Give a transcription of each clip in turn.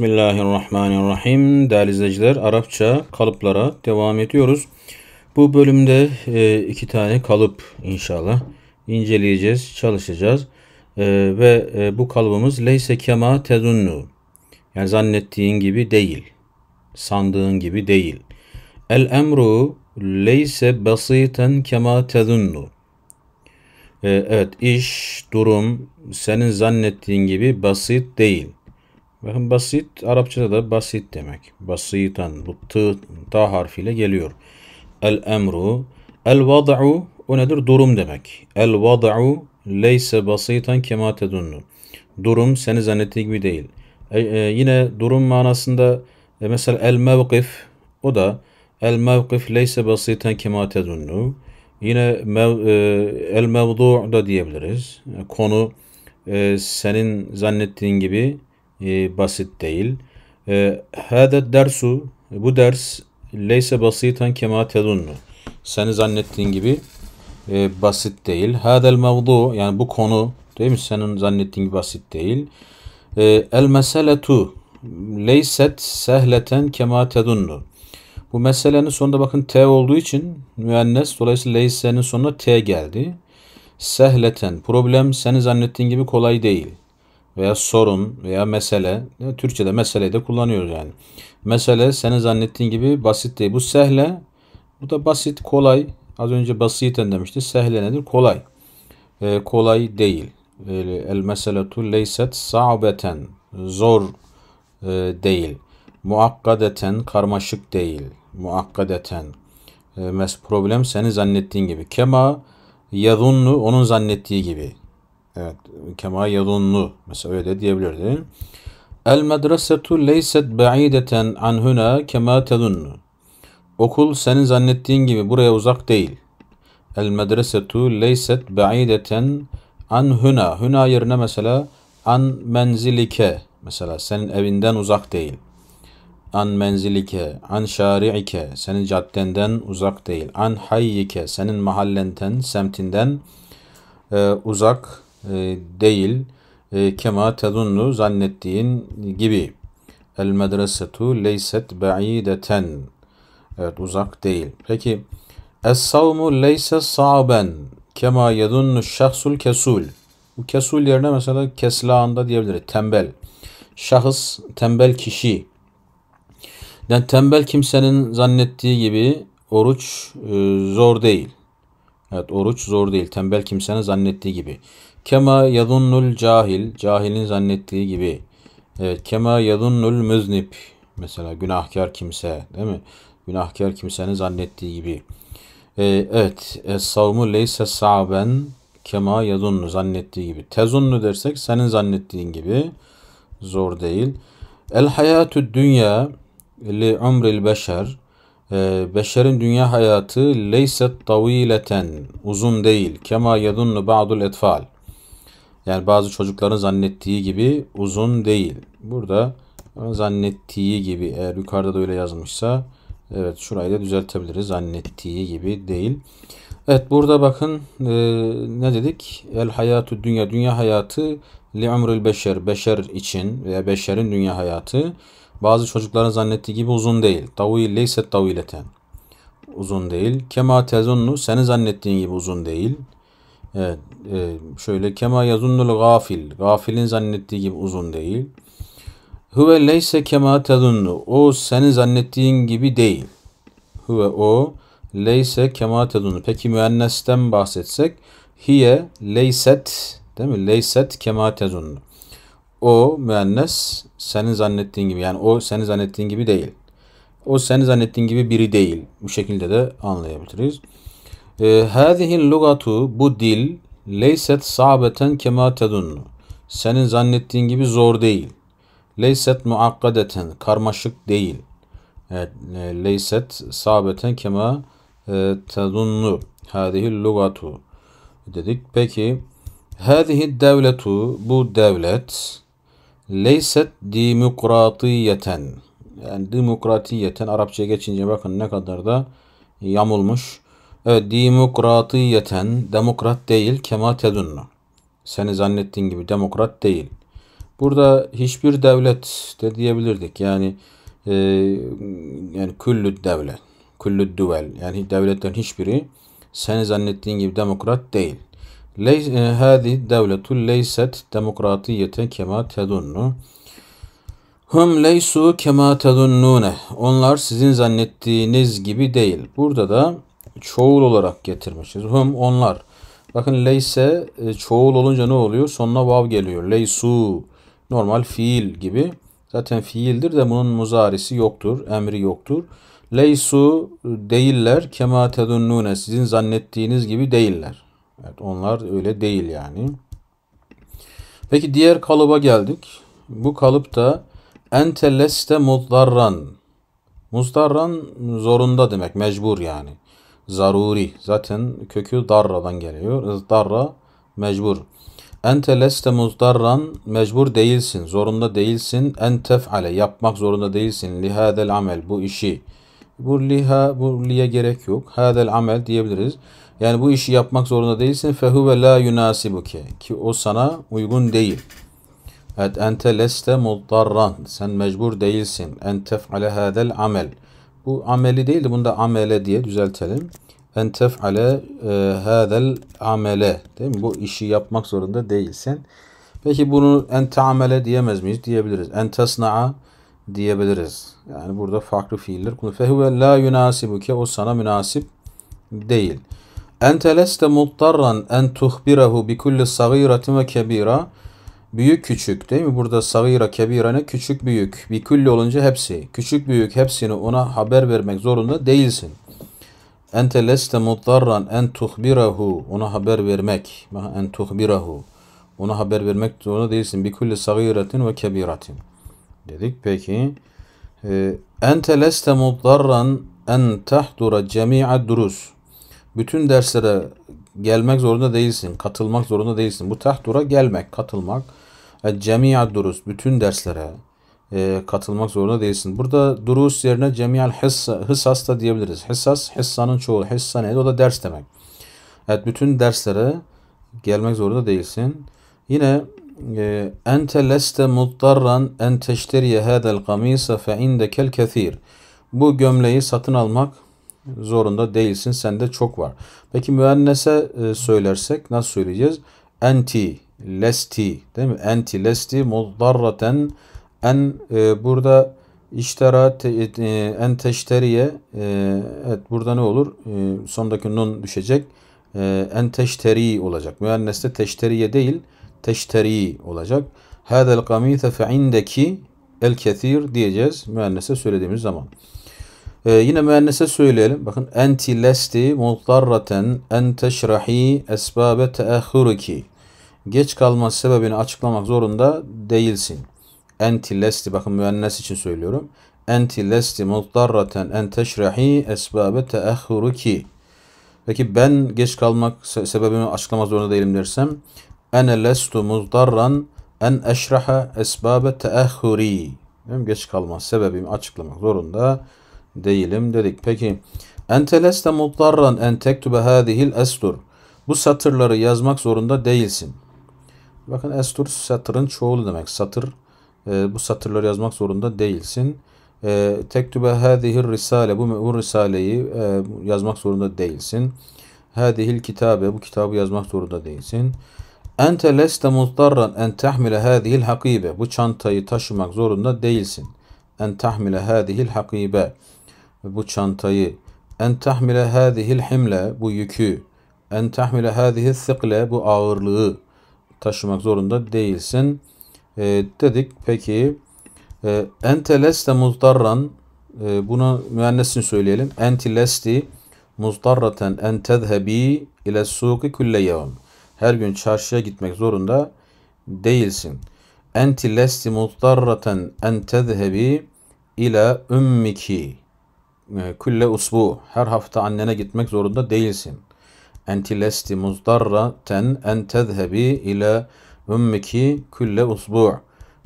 Bismillahirrahmanirrahim. Değerli izleyiciler, Arapça kalıplara devam ediyoruz. Bu bölümde e, iki tane kalıp inşallah inceleyeceğiz, çalışacağız. E, ve e, bu kalıbımız leyse kema tezunnu. Yani zannettiğin gibi değil. Sandığın gibi değil. El emru leyse basiten kema tezunnu. Evet, iş, durum senin zannettiğin gibi basit değil. Bakın basit Arapçada da basit demek. Basitan bu t, ta harfiyle geliyor. El emru el vad'u o nedir? Durum demek. El vad'u leyse basitan kema tedunnu. Durum seni zannettiği gibi değil. E, e, yine durum manasında e, mesela el mevkif o da el mevkif leyse basitan kema tedunnu. Yine mev, e, el mevdu da diyebiliriz. Konu e, senin zannettiğin gibi e, basit değil. Hâde dersu bu ders leyse basitan kema tedunnu. Seni zannettiğin gibi e, basit değil. Hâdel mevdu yani bu konu değil mi? Senin zannettiğin gibi basit değil. E, el meseletu leyset sehleten kema tedunnu. Bu meselenin sonunda bakın T olduğu için müennes dolayısıyla leysenin sonuna T geldi. Sehleten problem seni zannettiğin gibi kolay değil veya sorun veya mesele. Türkçe'de meseleyi de kullanıyoruz yani. Mesele senin zannettiğin gibi basit değil. Bu sehle bu da basit, kolay. Az önce basiten demişti. Sehle nedir? Kolay. Ee, kolay değil. El meseletu leyset sa'beten. Zor e, değil. Muakkadeten karmaşık değil. Muakkadeten. E, mes problem senin zannettiğin gibi. Kema yadunnu onun zannettiği gibi. Evet. Kema yadunnu. Mesela öyle diyebilirdin. El medresetu leyset ba'ideten an huna kema tedunnu. Okul senin zannettiğin gibi buraya uzak değil. El medresetu leyset ba'ideten an huna. Huna yerine mesela an menzilike. Mesela senin evinden uzak değil. An menzilike, an şari'ike, senin caddenden uzak değil. An hayyike, senin mahallenden, semtinden e, uzak değil. E, kema tedunnu zannettiğin gibi. El medresetu leyset ba'ideten. Evet uzak değil. Peki Es-savmu leyse sa'ben kema yedunnu şahsul kesul. Bu kesul yerine mesela keslağında diyebiliriz. Tembel. Şahıs, tembel kişi. Yani tembel kimsenin zannettiği gibi oruç e, zor değil. Evet oruç zor değil. Tembel kimsenin zannettiği gibi. Kema yadunnul cahil. Cahilin zannettiği gibi. Evet. Kema yadunnul müznip. Mesela günahkar kimse. Değil mi? Günahkar kimsenin zannettiği gibi. Ee, evet. Es-savmu leyse sa'ben kema yadunnu zannettiği gibi. Tezunnu dersek senin zannettiğin gibi. Zor değil. El hayatü dünya li umril beşer e, beşerin dünya hayatı leyset tavileten uzun değil. Kema yadunnu ba'dul etfal. Yani bazı çocukların zannettiği gibi uzun değil. Burada zannettiği gibi eğer yukarıda da öyle yazmışsa evet şurayı da düzeltebiliriz. Zannettiği gibi değil. Evet burada bakın e, ne dedik? El hayatü dünya dünya hayatı li umrul beşer beşer için veya beşerin dünya hayatı bazı çocukların zannettiği gibi uzun değil. Tavil leyset tavileten. Uzun değil. Kema tezunnu senin zannettiğin gibi uzun değil. Evet, e, şöyle kema yazunnul gafil. Gafilin zannettiği gibi uzun değil. Huve leyse kema tezunnu. O senin zannettiğin gibi değil. Huve o leyse kema tezunnu. Peki müennesten bahsetsek hiye leyset değil mi? Leyset kema tezunnu. O müennes senin zannettiğin gibi yani o senin zannettiğin gibi değil. O senin zannettiğin gibi biri değil. Bu şekilde de anlayabiliriz. Hâzihin lugatu bu dil leyset sa'beten kema tedunnu. Senin zannettiğin gibi zor değil. Leyset muakkadeten karmaşık değil. Evet, e, leyset sabeten kema e, tedunnu. Hâzihi lugatu dedik. Peki hâzihi devletu bu devlet leyset demokratiyeten yani demokratiyeten Arapçaya geçince bakın ne kadar da yamulmuş. Evet, demokratiyeten demokrat değil kema tedunnu. Seni zannettiğin gibi demokrat değil. Burada hiçbir devlet de diyebilirdik. Yani e, yani küllü devlet, küllü düvel. Yani devletlerin hiçbiri seni zannettiğin gibi demokrat değil. Hadi devletu leyset demokratiyete kema tedunnu. Hum leysu kema tedunnune. Onlar sizin zannettiğiniz gibi değil. Burada da çoğul olarak getirmişiz. Hum onlar. Bakın leyse e, çoğul olunca ne oluyor? Sonuna vav geliyor. Leysu normal fiil gibi. Zaten fiildir de bunun muzarisi yoktur, emri yoktur. Leysu değiller kema tedunnune sizin zannettiğiniz gibi değiller. Evet onlar öyle değil yani. Peki diğer kalıba geldik. Bu kalıpta ente leste muzdarran. Muzdarran zorunda demek, mecbur yani. Zaruri. Zaten kökü darradan geliyor. Izdarra mecbur. Ente leste muzdarran mecbur değilsin, zorunda değilsin. En tef'ale yapmak zorunda değilsin. Lihadel amel bu işi. Bu liha bu liye gerek yok. Hadel amel diyebiliriz. Yani bu işi yapmak zorunda değilsin. Fehuve la yunasibuke ki o sana uygun değil. Evet ente leste muddarran. Sen mecbur değilsin. En tef'ale hadel amel. Bu ameli değil de bunda amele diye düzeltelim. En tef'ale e, hadel amele. Değil mi? Bu işi yapmak zorunda değilsin. Peki bunu en teamele diyemez miyiz? Diyebiliriz. En tesna'a diyebiliriz. Yani burada farklı fiiller. Fehuve la yunasibuke. O sana münasip değil. Ente leste muttarran en tuhbirehu bi kulli sagiratin ve kebira. Büyük küçük değil mi? Burada sagira kebira ne? Küçük büyük. Bir kulli olunca hepsi. Küçük büyük hepsini ona haber vermek zorunda değilsin. Ente leste muttarran en tuhbirehu. Ona haber vermek. En tuhbirehu. Ona haber vermek zorunda değilsin. Bir kulli sagiratin ve kebiratin. Dedik peki. Ee, ente leste muttarran en tahdura cemi'a durus. Bütün derslere gelmek zorunda değilsin. Katılmak zorunda değilsin. Bu tahdura gelmek, katılmak. Cemi'a durus. Bütün derslere e, katılmak zorunda değilsin. Burada durus yerine cemi'al hissa, hissas da diyebiliriz. Hissas, hissanın çoğu. Hissa neydi? O da ders demek. Evet, bütün derslere gelmek zorunda değilsin. Yine e, ente leste muttarran en teşteriye hadel kamisa fe indekel kethir. Bu gömleği satın almak zorunda değilsin. Sende çok var. Peki müennese e, söylersek nasıl söyleyeceğiz? Enti, lesti değil mi? Enti, lesti, muddarraten en e, burada iştera te, e, en teşteriye e, evet burada ne olur? E, sondaki nun düşecek. E, en teşteri olacak. Müenneste teşteriye değil teşteri olacak. Hadel kamise fe indeki el kethir diyeceğiz müennese söylediğimiz zaman. Ee, yine müennese söyleyelim. Bakın enti lesti mutarraten en teşrahi esbabe teahhuriki. Geç kalma sebebini açıklamak zorunda değilsin. Enti lesti bakın müennes için söylüyorum. Enti lesti mutarraten en teşrahi esbabe teahhuriki. Peki ben geç kalmak sebebini açıklamak zorunda değilim dersem ene lestu muzdarran en eşraha esbabe teahhuri. Benim geç kalma sebebimi açıklamak zorunda değilim dedik. Peki ente leste muttarran en tektube hadihil estur. Bu satırları yazmak zorunda değilsin. Bakın estur satırın çoğulu demek. Satır e, bu satırları yazmak zorunda değilsin. E, tektube hadihil risale bu, bu risaleyi e, yazmak zorunda değilsin. Hadihil kitabe bu kitabı yazmak zorunda değilsin. Ente leste muttarran en tahmile hadihil hakibe. Bu çantayı taşımak zorunda değilsin. En tahmile hadihil hakibe bu çantayı en tahmile hâzihil himle bu yükü en tahmile hâzihi sikle bu ağırlığı taşımak zorunda değilsin e, dedik. Peki e, ente leste muzdarran e, bunu müennesini söyleyelim. Enti lesti muzdarraten en tezhebi ile suki kulle yevm. Her gün çarşıya gitmek zorunda değilsin. Enti lesti muzdarraten en tezhebi ile ümmiki e, kulle usbu her hafta annene gitmek zorunda değilsin. Enti lesti muzdarraten en tezhebi ile ümmiki kulle usbu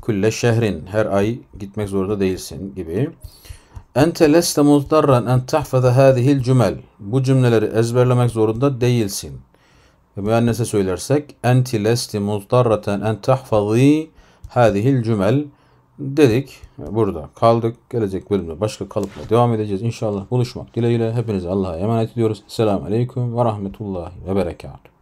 kulle şehrin her ay gitmek zorunda değilsin gibi. Ente leste muzdarran en tahfaza hadihil cümel. Bu cümleleri ezberlemek zorunda değilsin. Ve müennese söylersek enti lesti muzdarraten en tahfazi hadihil cümel dedik. Burada kaldık. Gelecek bölümde başka kalıpla devam edeceğiz. İnşallah buluşmak dileğiyle. Hepinize Allah'a emanet ediyoruz. Selamun Aleyküm ve Rahmetullahi ve Berekatuhu.